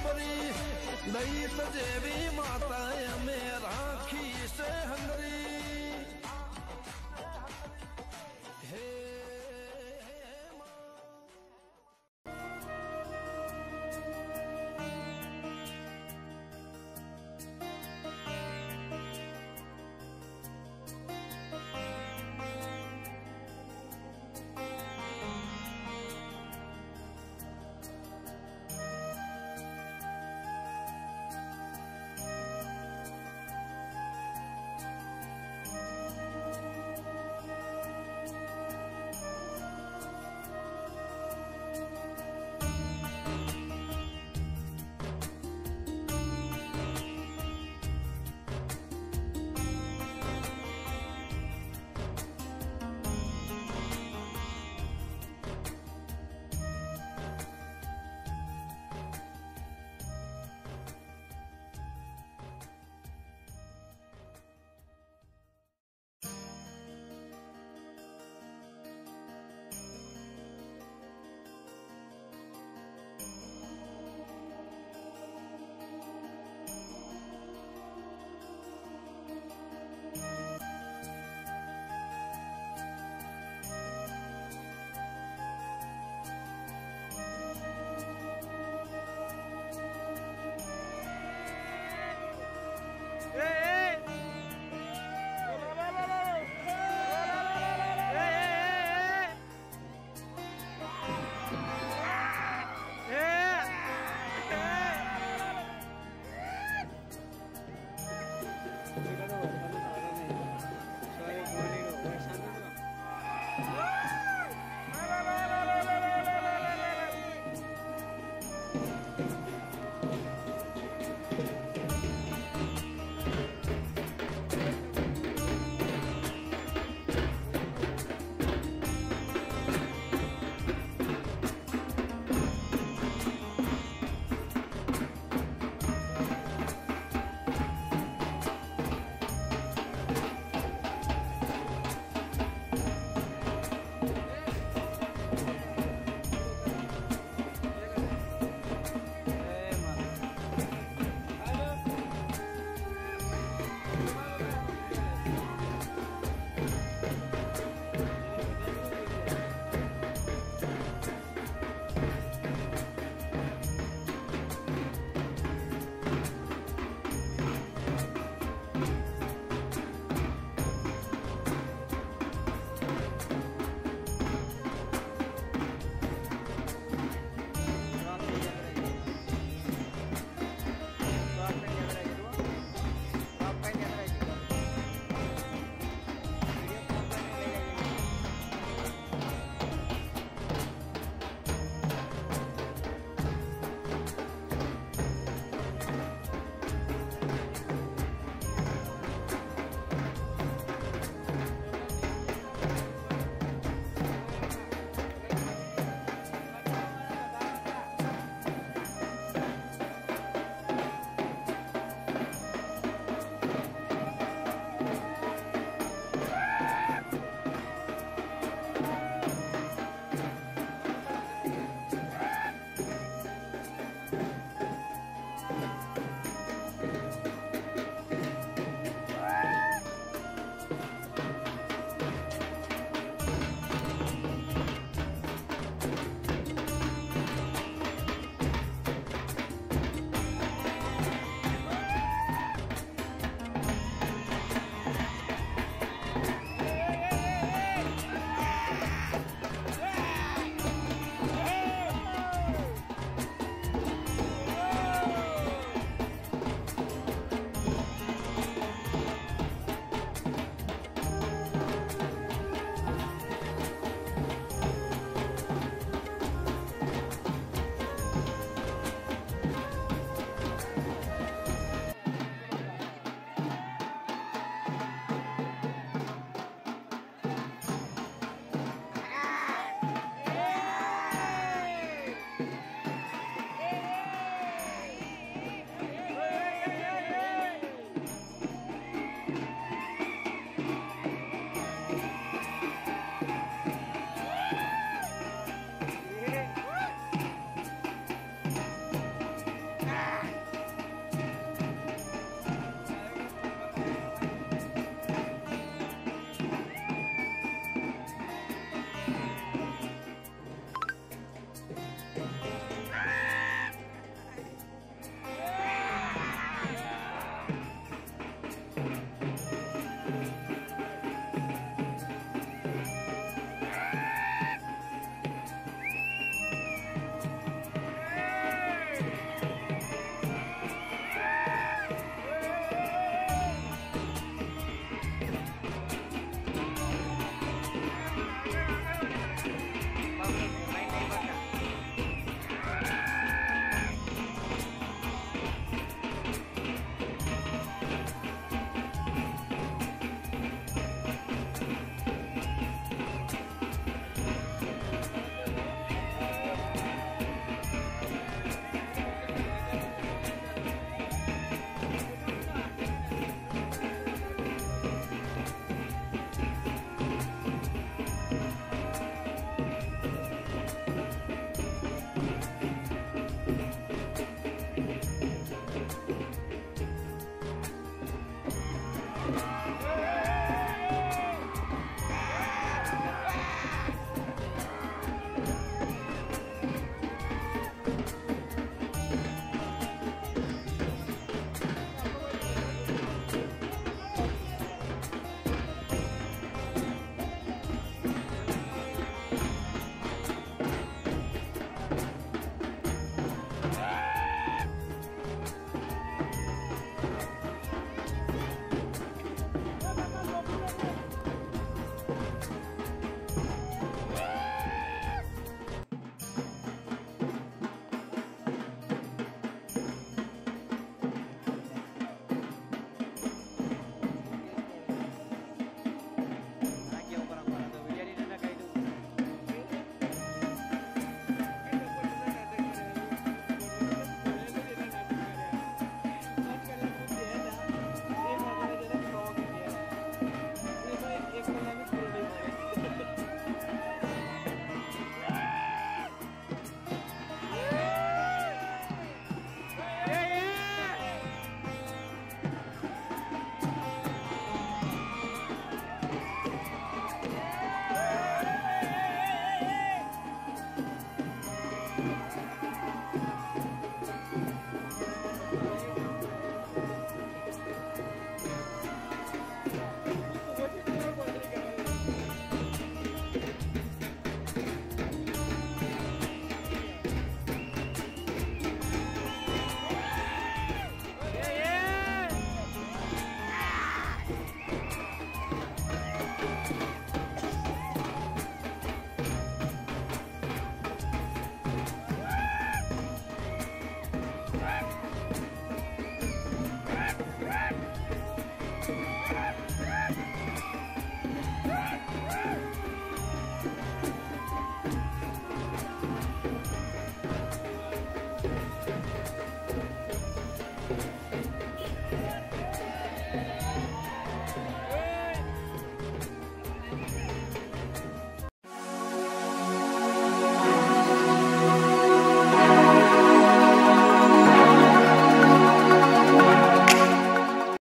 जबरी दई तजेवी तो माता में राखी से हंगरी।